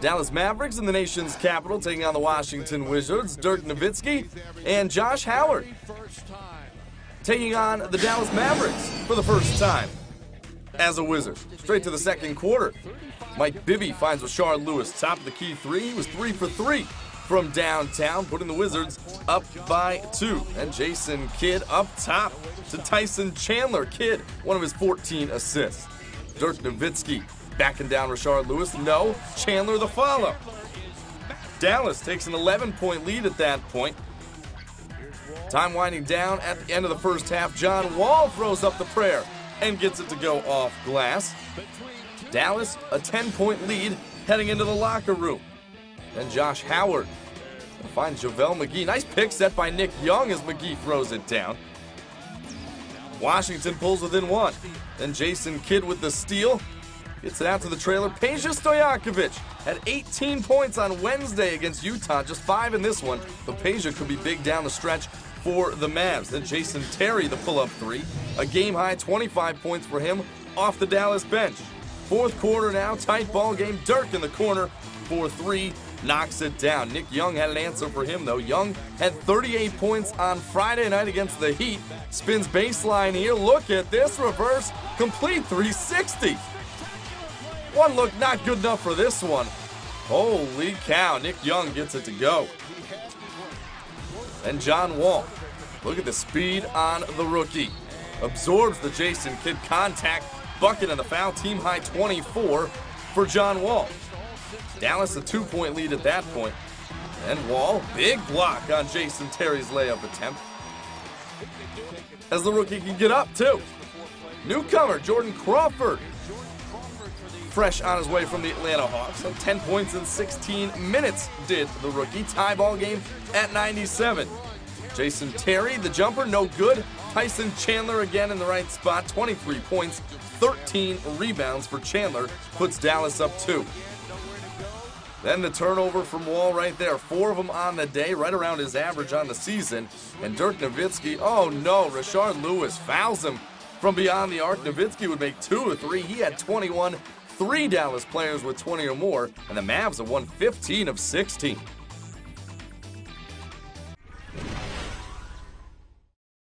Dallas Mavericks in the nation's capital taking on the Washington Wizards. Dirk Nowitzki and Josh Howard taking on the Dallas Mavericks for the first time as a Wizard. Straight to the second quarter. Mike Bibby finds Rashard Lewis top of the key three. He was three for three from downtown, putting the Wizards up by two. And Jason Kidd up top to Tyson Chandler. Kidd, one of his 14 assists. Dirk Nowitzki backing down Rashard Lewis. No, Chandler the follow. Dallas takes an 11 point lead at that point. Time winding down at the end of the first half. John Wall throws up the prayer and gets it to go off glass. Dallas, a 10 point lead heading into the locker room. Then Josh Howard finds JaVale McGee. Nice pick set by Nick Young as McGee throws it down. Washington pulls within one. Then Jason Kidd with the steal. Gets it out to the trailer. Peja Stojakovic had 18 points on Wednesday against Utah, just five in this one. But Peja could be big down the stretch for the Mavs. Then Jason Terry, the pull up three. A game high 25 points for him off the Dallas bench. Fourth quarter now, tight ball game. Dirk in the corner for three, knocks it down. Nick Young had an answer for him, though. Young had 38 points on Friday night against the Heat. Spins baseline here. Look at this reverse, complete 360. One look not good enough for this one. Holy cow, Nick Young gets it to go. And John Wall. Look at the speed on the rookie. Absorbs the Jason Kidd contact bucket and the foul. Team high 24 for John Wall. Dallas a two point lead at that point. And Wall, big block on Jason Terry's layup attempt. As the rookie can get up, too. Newcomer, Jordan Crawford. Fresh on his way from the Atlanta Hawks. So 10 points in 16 minutes did the rookie. Tie ball game at 97. Jason Terry, the jumper, no good. Tyson Chandler again in the right spot. 23 points, 13 rebounds for Chandler. Puts Dallas up two. Then the turnover from Wall right there. Four of them on the day, right around his average on the season. And Dirk Nowitzki, oh no, Rashard Lewis fouls him from beyond the arc. Nowitzki would make two or three. He had 21. Three Dallas players with 20 or more, and the Mavs have won 15 of 16.